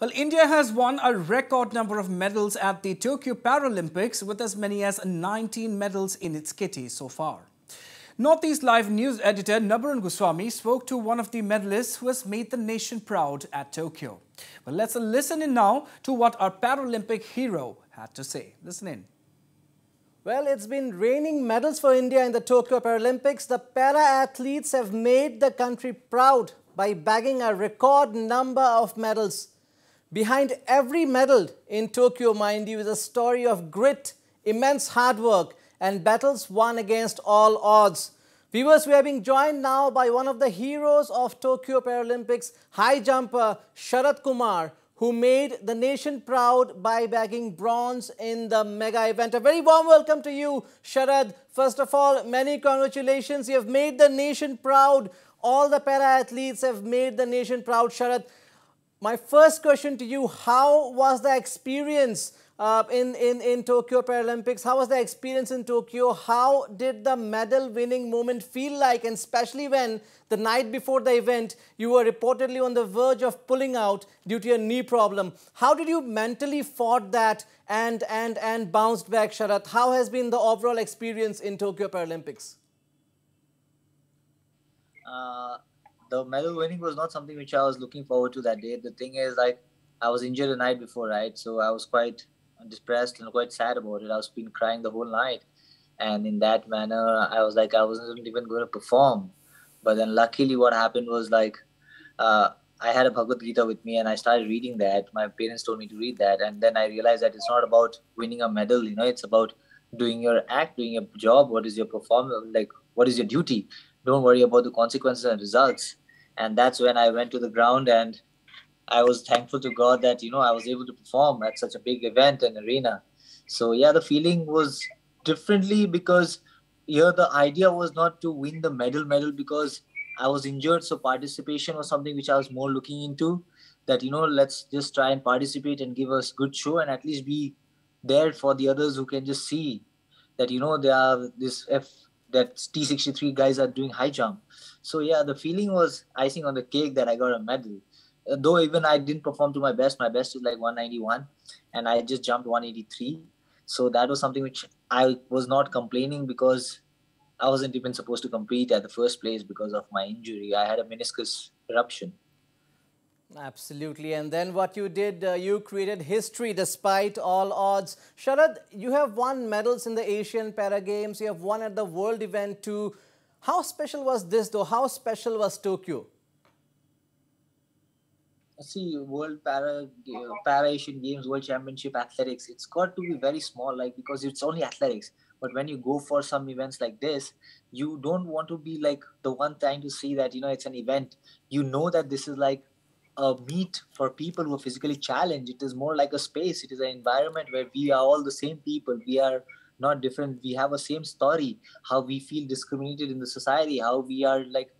Well, India has won a record number of medals at the Tokyo Paralympics with as many as 19 medals in its kitty so far. Northeast Live news editor Nabarun Goswami spoke to one of the medalists who has made the nation proud at Tokyo. Well, let's listen in now to what our Paralympic hero had to say. Listen in. Well, it's been raining medals for India in the Tokyo Paralympics. The para athletes have made the country proud by bagging a record number of medals. Behind every medal in Tokyo, mind you, is a story of grit, immense hard work, and battles won against all odds. Viewers, we are being joined now by one of the heroes of Tokyo Paralympics, high jumper Sharad Kumar, who made the nation proud by bagging bronze in the mega event. A very warm welcome to you, Sharad. First of all, many congratulations. You have made the nation proud. All the para athletes have made the nation proud, Sharad. My first question to you, how was the experience uh, in, in, in Tokyo Paralympics? How was the experience in Tokyo? How did the medal winning moment feel like? And especially when the night before the event, you were reportedly on the verge of pulling out due to a knee problem. How did you mentally fought that and, and, and bounced back, Sharad? How has been the overall experience in Tokyo Paralympics? Uh, the medal winning was not something which I was looking forward to that day. The thing is, like, I was injured the night before, right? So I was quite depressed and quite sad about it. I was been crying the whole night, and in that manner, I was like, I wasn't even going to perform. But then, luckily, what happened was like, uh, I had a Bhagavad Gita with me, and I started reading that. My parents told me to read that, and then I realized that it's not about winning a medal. You know, it's about doing your act, doing your job. What is your performance? Like, what is your duty? Don't worry about the consequences and results and that's when I went to the ground and I was thankful to God that you know I was able to perform at such a big event and arena. So yeah, the feeling was differently because here the idea was not to win the medal medal because I was injured, so participation was something which I was more looking into. That you know, let's just try and participate and give us good show and at least be there for the others who can just see that you know there are this F that T63 guys are doing high jump. So yeah, the feeling was icing on the cake that I got a medal. Uh, though even I didn't perform to my best, my best is like 191, and I just jumped 183. So that was something which I was not complaining because I wasn't even supposed to compete at the first place because of my injury. I had a meniscus rupture. Absolutely. And then what you did, uh, you created history despite all odds. Sharad, you have won medals in the Asian Para Games. You have won at the World event too. How special was this though? How special was Tokyo? See, World Para Para Asian Games, World Championship Athletics. It's got to be very small, like because it's only athletics. But when you go for some events like this, you don't want to be like the one trying to see that you know it's an event. You know that this is like a meet for people who are physically challenged. It is more like a space. It is an environment where we are all the same people. We are not different. We have a same story. How we feel discriminated in the society. How we are like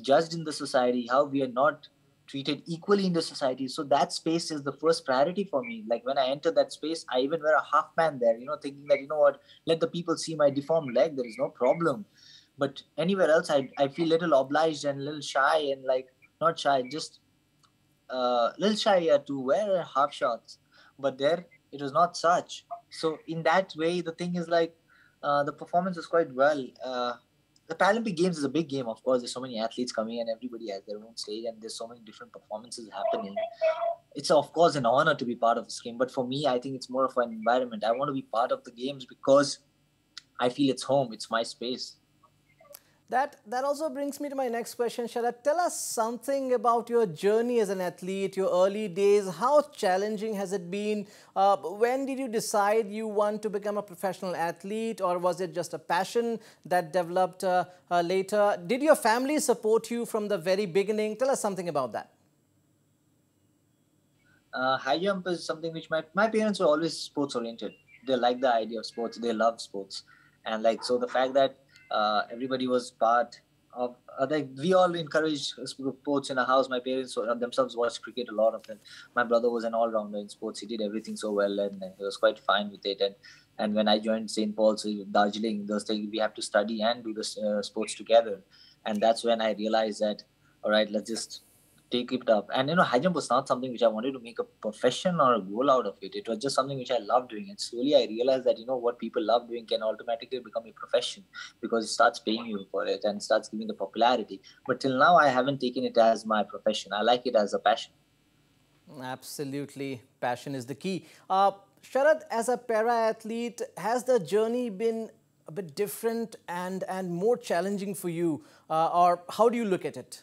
judged in the society. How we are not treated equally in the society. So that space is the first priority for me. Like when I enter that space, I even wear a half man there. You know, thinking that you know what, let the people see my deformed leg. There is no problem. But anywhere else, I I feel little obliged and a little shy and like not shy, just uh, little shy to wear half shots, but there it was not such. So in that way, the thing is like uh, the performance is quite well. Uh, the Paralympic Games is a big game, of course. There's so many athletes coming, and everybody has their own stage, and there's so many different performances happening. It's of course an honor to be part of this game, but for me, I think it's more of an environment. I want to be part of the games because I feel it's home. It's my space. That, that also brings me to my next question, Sharad. Tell us something about your journey as an athlete, your early days. How challenging has it been? Uh, when did you decide you want to become a professional athlete or was it just a passion that developed uh, uh, later? Did your family support you from the very beginning? Tell us something about that. Uh, high jump is something which my, my parents were always sports oriented. They like the idea of sports. They love sports. And like, so the fact that uh, everybody was part of uh, like we all encouraged sports in our house. My parents themselves watched cricket a lot of them. My brother was an all rounder in sports. He did everything so well, and he was quite fine with it. And and when I joined St. Paul's Darjeeling, those things we have to study and do the uh, sports together. And that's when I realized that all right, let's just take it up. And you know, high jump was not something which I wanted to make a profession or a goal out of it. It was just something which I loved doing. And slowly I realized that you know what people love doing can automatically become a profession because it starts paying you for it and starts giving the popularity. But till now I haven't taken it as my profession. I like it as a passion. Absolutely. Passion is the key. Uh, Sharad, as a para athlete, has the journey been a bit different and, and more challenging for you? Uh, or how do you look at it?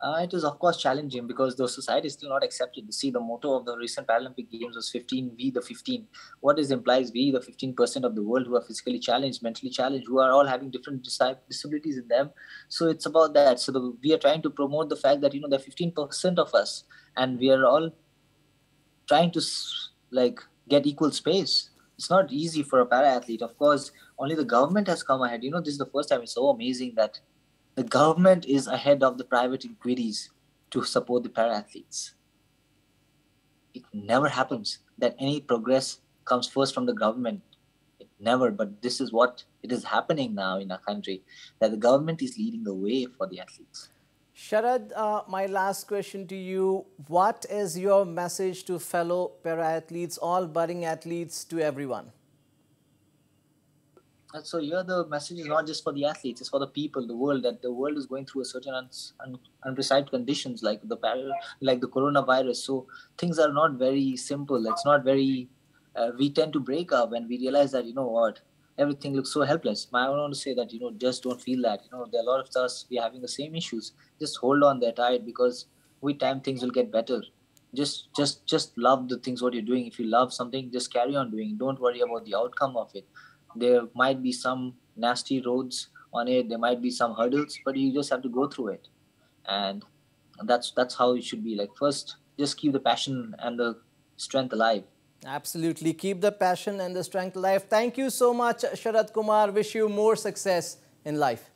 Uh, it is of course challenging because the society is still not accepted. You see, the motto of the recent Paralympic Games was 15, we the 15. What is implies we the 15% of the world who are physically challenged, mentally challenged, who are all having different disabilities in them. So it's about that. So the, we are trying to promote the fact that you know there are 15% of us, and we are all trying to like get equal space. It's not easy for a para athlete. Of course, only the government has come ahead. You know, this is the first time. It's so amazing that the government is ahead of the private inquiries to support the para athletes. It never happens that any progress comes first from the government. It never, but this is what it is happening now in our country that the government is leading the way for the athletes. Sharad, uh, my last question to you. What is your message to fellow para athletes, all budding athletes, to everyone? So here the message is not just for the athletes, it's for the people, the world, that the world is going through a certain un- un- unprescribed conditions like the like the coronavirus. So things are not very simple. It's not very. Uh, we tend to break up when we realize that you know what everything looks so helpless. I want to say that you know just don't feel that you know there are a lot of us we are having the same issues. Just hold on there tight because with time things will get better. Just just just love the things what you're doing. If you love something, just carry on doing. Don't worry about the outcome of it there might be some nasty roads on it there might be some hurdles but you just have to go through it. And that's that's how it should be. Like first just keep the passion and the strength alive. Absolutely. Keep the passion and the strength alive. Thank you so much sharad kumar. Wish you more success in life